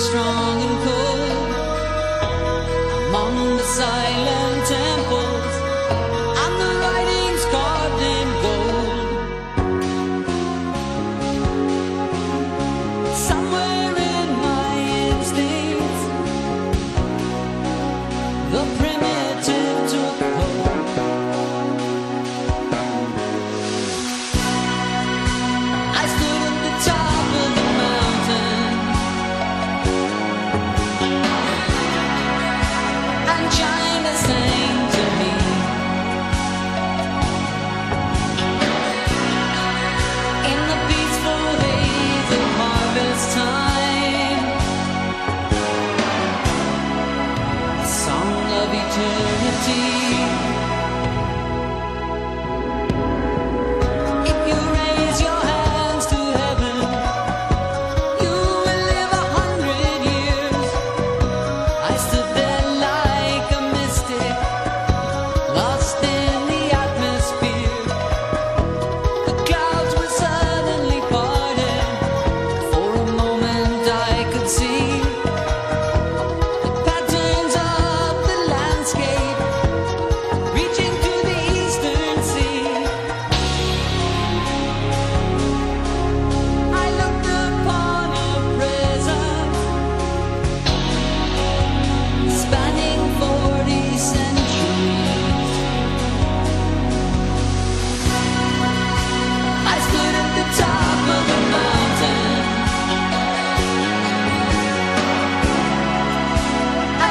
strong and cold among the silent temple. eternity.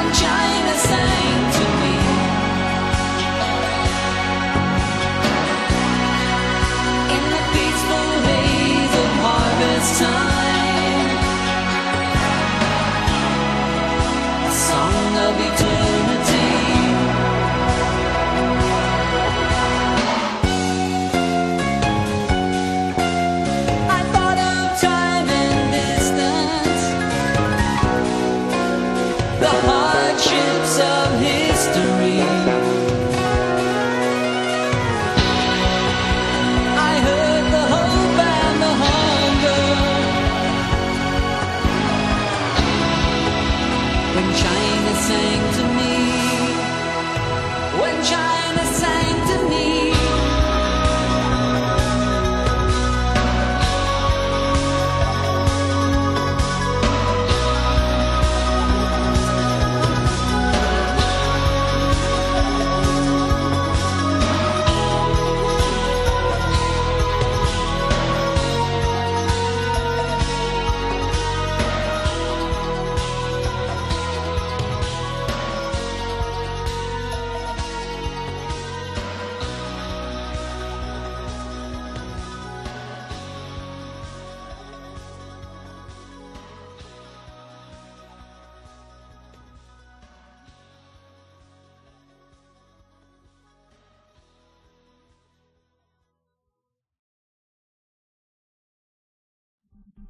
sunshine. China.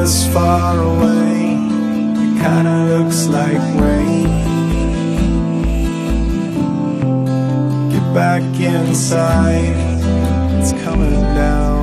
this far away. It kinda looks like rain. Get back inside, it's coming down.